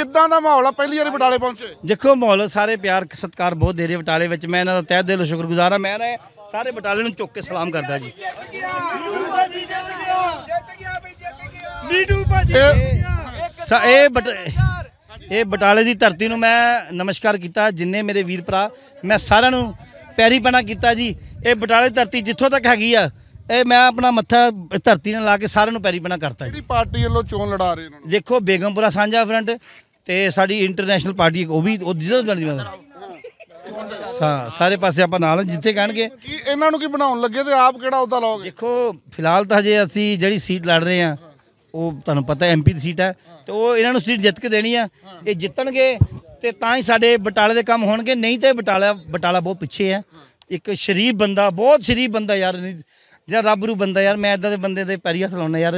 ਕਿੱਦਾਂ ਦਾ ਮਾਹੌਲ ਆ? ਪਹਿਲੀ ਵਾਰੀ ਬਟਾਲੇ ਪਹੁੰਚੇ। ਦੇਖੋ ਮਾਹੌਲ ਸਾਰੇ ਪਿਆਰ ਸਤਿਕਾਰ ਬਹੁਤ ਦੇ ਰਹੇ ਬਟਾਲੇ ਵਿੱਚ। ਮੈਂ ਇਹਨਾਂ ਦਾ ਤਹਿ ਦਿਲੋਂ ਸ਼ੁਕਰਗੁਜ਼ਾਰ ਹਾਂ ਮੈਂ ਨਾ ਸਾਰੇ ਬਟਾਲੇ ਨੂੰ ਚੁੱਕ ਕੇ ਸਲਾਮ ਕਰਦਾ ਜੀ। ਇਹ ਇਹ ਬਟ ਇਹ ਬਟਾਲੇ ਦੀ ਧਰਤੀ ਨੂੰ ਮੈਂ ਨਮਸਕਾਰ ਕੀਤਾ ਜਿੰਨੇ ਮੇਰੇ ਵੀਰ ਭਰਾ ਮੈਂ ਸਾਰਿਆਂ ਨੂੰ ਪੈਰੀ ਪੈਣਾ ਕੀਤਾ ਜੀ। ਇਹ ਬਟਾਲੇ ਧਰਤੀ ਜਿੱਥੋਂ ਤੱਕ ਹੈਗੀ ਆ ਇਹ ਮੈਂ ਆਪਣਾ ਮੱਥਾ ਧਰਤੀ ਨਾਲ ਲਾ ਕੇ ਸਾਰਿਆਂ ਨੂੰ ਪੈਰੀ ਪੈਣਾ ਕਰਤਾ ਜੀ। ਪਾਰਟੀ ਵੱਲੋਂ ਚੋਣ ਲੜਾ ਰਹੇ ਇਹਨਾਂ ਨੂੰ। ਦੇਖੋ ਬੇਗਮਪੁਰਾ ਸਾਂਝਾ ਫਰੰਟ ਤੇ ਸਾਡੀ ਇੰਟਰਨੈਸ਼ਨਲ ਪਾਰਟੀ ਉਹ ਵੀ ਉਹ ਜਿਹਦਾ ਜਾਣੀ ਸਾ- ਸਾਰੇ ਪਾਸੇ ਆਪਾਂ ਨਾਲ ਹਾਂ, ਜਿੱਥੇ ਕਹਿਣਗੇ। ਕੀ ਇਹਨਾਂ ਨੂੰ ਕੀ ਬਣਾਉਣ ਲੱਗੇ ਤੇ ਆਪ ਕਿਹੜਾ ਉਹਦਾ ਲਓਗੇ? ਦੇਖੋ ਫਿਲਹਾਲ ਤਾਂ ਹਜੇ ਅਸੀਂ ਜਿਹੜੀ ਸੀਟ ਲੜ ਰਹੇ ਆ ਉਹ ਤੁਹਾਨੂੰ ਪਤਾ ਐਮਪੀ ਦੀ ਸੀਟ ਹੈ ਤੇ ਉਹ ਇਹਨਾਂ ਨੂੰ ਸੀਟ ਜਿੱਤ ਕੇ ਦੇਣੀ ਆ। ਇਹ ਜਿੱਤਣਗੇ ਤੇ ਤਾਂ ਹੀ ਸਾਡੇ ਬਟਾਲੇ ਦੇ ਕੰਮ ਹੋਣਗੇ ਨਹੀਂ ਤੇ ਬਟਾਲਾ ਬਟਾਲਾ ਬਹੁਤ ਪਿੱਛੇ ਹੈ ਇੱਕ ਸ਼ਰੀਫ ਬੰਦਾ ਬਹੁਤ ਸ਼ਰੀਫ ਬੰਦਾ ਯਾਰ ਨਹੀਂ- ਜਿਹੜਾ ਰੱਬ ਰੂ ਬੰਦਾ ਯਾਰ ਮੈਂ ਇਦਾਂ ਦੇ ਬੰਦੇ ਦੇ ਪੈਰੀ ਹੱਥ ਲਾਉਣਾ ਯਾਰ।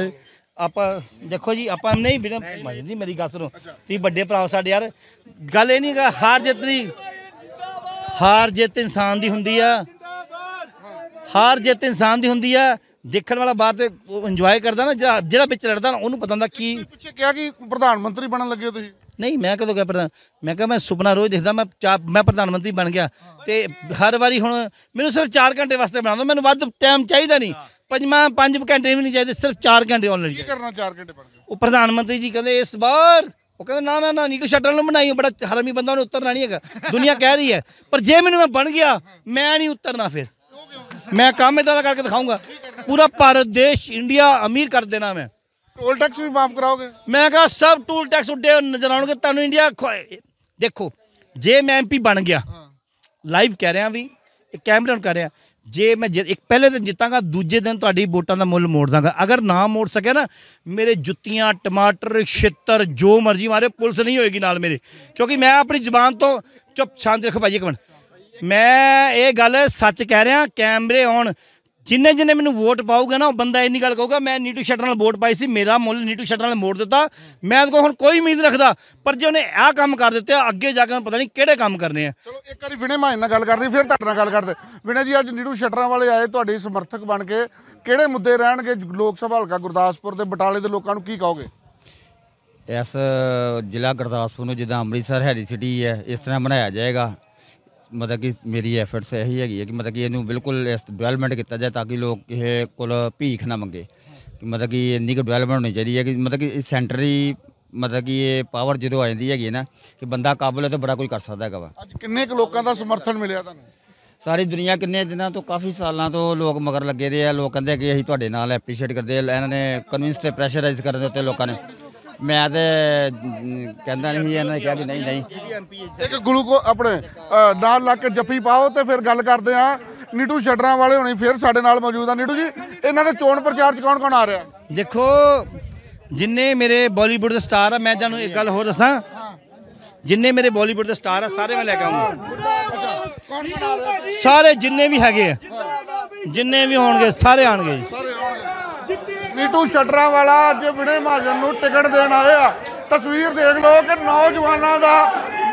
ਆਪਾਂ ਦੇਖੋ ਜੀ ਆਪਾਂ ਨਹੀਂ ਬਿਨਾਂ ਮਾਜੀ ਜੀ ਮੇਰੀ ਗੱਲ ਸੁਣੋ। ਤੁਸੀਂ ਵੱਡੇ ਭਰਾ ਸਾਡੇ ਯਾਰ ਗੱਲ ਇਹ ਨਹੀਂ ਗਾ ਹਾਰ ਜਿੱਤ ਦੀ। ਹਾਰ ਜਿੱਤ ਇਨਸਾਨ ਦੀ ਹੁੰਦੀ ਆ। ਹਾਰ ਜਿੱਤ ਇਨਸਾਨ ਦੀ ਹੁੰਦੀ ਆ। ਦੇਖਣ ਵਾਲਾ ਬਾਹਰ ਤੇ ਇੰਜੋਏ ਕਰਦਾ ਨਾ ਜਿਹੜਾ ਜਿਹੜਾ ਵਿੱਚ ਲੜਦਾ ਨਾ ਉਹਨੂੰ ਪਤਾ ਹੁੰਦਾ ਕੀ ਪਿੱਛੇ ਕਿਹਾ ਕਿ ਪ੍ਰਧਾਨ ਮੰਤਰੀ ਬਣਨ ਲੱਗੇ ਹੋ ਤੁਸੀਂ। ਨਹੀਂ ਮੈਂ ਕਦੋਂ ਕਿਹਾ ਪ੍ਰਧਾਨ ਮੈਂ ਕਿਹਾ ਮੈਂ ਸੁਪਨਾ ਰੋਜ਼ ਦੇਖਦਾ ਮੈਂ ਚਾ- ਮੈਂ ਪ੍ਰਧਾਨ ਮੰਤਰੀ ਬਣ ਗਿਆ ਤੇ ਹਰ ਵਾਰੀ ਹੁਣ ਮੈਨੂੰ ਸਿਰਫ 4 ਘੰਟੇ ਵਾਸਤੇ ਬਣਾਉਂਦਾ ਮੈਨੂੰ ਵੱਧ ਟਾਈਮ ਚਾਹੀਦਾ ਨਹੀਂ। ਪੰਜਵਾਂ 5 ਘੰਟੇ ਵੀ ਨਹੀਂ ਚਾਹੀਦੇ ਸਿਰਫ 4 ਘੰਟੇ ਆਨਲਾਈਨ ਕੀ ਕਰਨਾ 4 ਘੰਟੇ ਬਣ ਗਏ? ਉਹ ਪ੍ਰਧਾਨ ਮੰਤਰੀ ਜੀ ਕਹਿੰਦੇ ਇਸ ਵਾਰ? ਉਹ ਕਹਿੰਦੇ ਨਾ ਨਾ ਨਾ ਨੀਟੂ ਸ਼ਟਰ ਨੂੰ ਬਣਾਈ ਬੜਾ ਹਰਮੀ ਬੰਦਾ ਉਹਨੇ ਉਤਰਨਾ ਨਹੀਂ ਹੈਗਾ। ਦੁਨੀਆ ਕਹਿ ਰਹੀ ਹੈ। ਪਰ ਜੇ ਮੈਨੂੰ ਮੈਂ ਬਣ ਗਿਆ ਮੈਂ ਨਹੀਂ ਉਤਰਨਾ ਫਿਰ। ਮੈਂ ਕੰਮ ਇਦਾਂ ਦਾ ਕਰਕੇ ਦਿਖਾਊਂਗਾ ਪੂਰਾ ਭਾਰਤ ਦੇਸ਼ ਇੰਡੀਆ ਅਮੀਰ ਕਰ ਦੇਣਾ ਮੈਂ। ਟੋਲ ਟੈਕਸ ਵੀ ਮਾਫ ਕਰਾਓਗੇ? ਮੈਂ ਕਹਾ ਸਭ ਟੂਲ ਟੈਕਸ ਉੱਡੇ ਨਜ਼ਰ ਆਉਣਗੇ ਤੁਹਾਨੂੰ ਇੰਡੀਆ ਦੇਖੋ ਜੇ ਮੈਂ ਐਮਪੀ ਬਣ ਗਿਆ ਲਾਈਵ ਕਹਿ ਰਿਹਾ ਵੀ ਇਹ ਕੈਮਰਾ ਨੂੰ ਕਰ ਰਿਹਾ ਜੇ ਮੈਂ ਇੱਕ ਪਹਿਲੇ ਦਿਨ ਜਿੱਤਾਂਗਾ ਦੂਜੇ ਦਿਨ ਤੁਹਾਡੀ ਵੋਟਾਂ ਦਾ ਮੁੱਲ ਮੋੜ ਦਾਂਗਾ। ਅਗਰ ਨਾ ਮੋੜ ਸਕਿਆ ਨਾ ਮੇਰੇ ਜੁੱਤੀਆਂ ਟਮਾਟਰ ਛਿੱਤਰ ਜੋ ਮਰਜ਼ੀ ਮਾਰੇ ਪੁਲਿਸ ਨਹੀਂ ਹੋਏਗੀ ਨਾਲ ਮੇਰੇ। ਕਿਉਂਕਿ ਮੈਂ ਆਪਣੀ ਜ਼ੁਬਾਨ ਤੋਂ ਚੁੱਪ ਸ਼ਾਂਤੀ ਰੱਖੋ ਭਾਜੀ ਇੱਕ ਮਿੰਟ। ਮੈਂ ਇਹ ਗੱਲ ਸੱਚ ਕਹਿ ਰਿਹਾ ਕੈਮਰੇ ਆਉਣ ਜਿੰਨੇ ਜਿੰਨੇ ਮੈਨੂੰ ਵੋਟ ਪਾਊਗਾ ਨਾ ਉਹ ਬੰਦਾ ਇੰਨੀ ਗੱਲ ਕਹੂਗਾ ਮੈਂ ਨੀਟੂ ਸ਼ਟਰ ਨਾਲ ਵੋਟ ਪਾਈ ਸੀ ਮੇਰਾ ਮੁੱਲ ਨੀਟੂ ਸ਼ਟਰ ਨਾਲ ਮੋੜ ਦਿੱਤਾ। ਮੈਂ ਕੋਲ ਹੁਣ ਕੋਈ ਉਮੀਦ ਨਹੀਂ ਰੱਖਦਾ ਪਰ ਜੇ ਉਹਨੇ ਆਹ ਕੰਮ ਕਰ ਦਿੱਤੇ ਅੱਗੇ ਜਾ ਕੇ ਪਤਾ ਨਹੀਂ ਕਿਹੜੇ ਕੰਮ ਕਰਨੇ ਆ। ਚਲੋ ਇੱਕ ਵਾਰੀ ਵਿਨੇ ਮਾਨ ਨਾਲ ਗੱਲ ਕਰਦੀ ਫਿਰ ਤੁਹਾਡੇ ਨਾਲ ਗੱਲ ਕਰਦੇ। ਵਿਨੇ ਜੀ ਅੱਜ ਨੀਟੂ ਸ਼ਟਰਾਂ ਵਾਲੇ ਆਏ ਤੁਹਾਡੇ ਸਮਰਥਕ ਬਣ ਕੇ। ਕਿਹੜੇ ਮੁੱਦੇ ਰਹਿਣਗੇ ਲੋਕ ਸਭਾ ਹਲਕਾ ਗੁਰਦਾਸਪੁਰ ਤੇ ਬਟਾਲੇ ਦੇ ਲੋਕਾਂ ਨੂੰ ਕੀ ਕਹੋਗੇ? ਇਸ ਜ਼ਿਲ੍ਹਾ ਗੁਰਦਾਸਪੁਰ ਨੂੰ ਜਿੱਦਾਂ ਅੰਮ੍ਰਿਤਸਰ ਹੈਰੀ ਸਿਟੀ ਹੈ ਇਸ ਤਰ੍ਹਾਂ ਬਣਾਇਆ ਜਾਏਗਾ। ਮਤਲਬ ਕਿ ਮੇਰੀ ਐਫਰਟਸ ਇਹੀ ਹੈਗੀ ਹੈ ਕਿ ਮਤਲਬ ਕਿ ਇਹਨੂੰ ਬਿਲਕੁਲ ਇਸ ਡਿਵੈਲਪਮੈਂਟ ਕੀਤਾ ਜਾਏ ਤਾਂ ਕਿ ਲੋਕ ਕਿਸੇ ਕੋਲ ਭੀਖ ਨਾ ਮੰਗੇ। ਕਿ ਮਤਲਬ ਕਿ ਇੰਨੀ ਕੁ ਡਿਵੈਲਪਮੈਂਟ ਹੋਣੀ ਚਾਹੀਦੀ ਹੈ ਕਿ ਮਤਲਬ ਕਿ ਸੈਂਟਰੀ ਮਤਲਬ ਕਿ ਇਹ ਪਾਵਰ ਜਦੋਂ ਆ ਜਾਂਦੀ ਹੈਗੀ ਹੈ ਨਾ ਕਿ ਬੰਦਾ ਕਾਬਲ ਹੈ ਤਾਂ ਬੜਾ ਕੁਝ ਕਰ ਸਕਦਾ ਹੈਗਾ ਵਾ। ਅੱਜ ਕਿੰਨੇ ਕੁ ਲੋਕਾਂ ਦਾ ਸਮਰਥਨ ਮਿਲਿਆ ਤੁਹਾਨੂੰ? ਸਾਰੀ ਦੁਨੀਆ ਕਿੰਨੇ ਦਿਨਾਂ ਤੋਂ ਕਾਫੀ ਸਾਲਾਂ ਤੋਂ ਲੋਕ ਮਗਰ ਲੱਗੇ ਦੇ ਆ ਲੋਕ ਕਹਿੰਦੇ ਕਿ ਅਸੀਂ ਤੁਹਾਡੇ ਨਾਲ ਐਪਰੀਸ਼ੀਏਟ ਕਰਦੇ ਆ ਇਹਨਾਂ ਨੇ ਕਨਵਿੰਸ ਤੇ ਪ੍ਰੈਸ਼ਰਾਈਜ਼ ਕਰਨ ਦੇ ਉੱਤੇ ਲੋਕਾਂ ਨੇ। ਮੈਂ ਤੇ ਅਮ, ਕਹਿੰਦਾ ਨਹੀਂ ਸੀ, ਇਹਨਾਂ ਨੇ ਕਿਹਾ ਕਿ ਨਹੀਂ ਨਹੀਂ। ਇੱਕ ਗਲੂਕੋ ਆਪਣੇ ਅ, ਨਾਲ ਲੱਗ ਕੇ ਜੱਫੀ ਪਾਓ ਤੇ ਫਿਰ ਗੱਲ ਕਰਦੇ ਆ। ਨੀਟੂ ਸ਼ਟਰਾਂ ਵਾਲੇ ਹੋਣੀ ਫਿਰ ਸਾਡੇ ਨਾਲ ਮੌਜੂਦ ਆ। ਨੀਟੂ ਜੀ ਇਹਨਾਂ ਦੇ ਚੋਣ ਪ੍ਰਚਾਰ ਚ ਕੌਣ ਕੌਣ ਆ ਰਿਹਾ? ਦੇਖੋ ਜਿੰਨੇ ਮੇਰੇ ਬਾਲੀਵੁੱਡ ਦੇ ਸਟਾਰ ਆ ਮੈਂ ਤੁਹਾਨੂੰ ਇੱਕ ਗੱਲ ਹੋਰ ਦੱਸਾਂ। ਜਿੰਨੇ ਮੇਰੇ ਬਾਲੀਵੁੱਡ ਦੇ ਸਟਾਰ ਆ ਸਾਰੇ ਮੈਂ ਲੈ ਕੇ ਆਉਂਗਾ। ਸਾਰੇ ਜਿੰਨੇ ਵੀ ਹੈਗੇ ਆ ਜਿੰਨੇ ਵੀ ਹੋਣਗੇ ਸਾਰੇ ਆਣਗੇ ਜੀ। ਨੀਟੂ ਸ਼ਟਰਾਂ ਵਾਲਾ ਅੱਜ ਵਿਨੇ ਮਹਾਜਨ ਨੂੰ ਟਿਕਟ ਦੇਣ ਆਏ ਆ। ਤਸਵੀਰ ਦੇਖ ਲਓ ਕਿ ਨੌਜਵਾਨਾਂ ਦਾ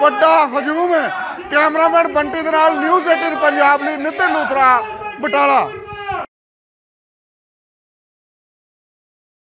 ਵੱਡਾ ਹਜੂਮ ਹੈ। ਕੈਮਰਾਮੈਨ ਬੰਟੀ ਦੇ ਨਾਲ ਨਿਊਜ਼ 18 ਪੰਜਾਬ ਲਈ ਨਿਤਿਨ ਲੂਥਰਾ ਬਟਾਲਾ।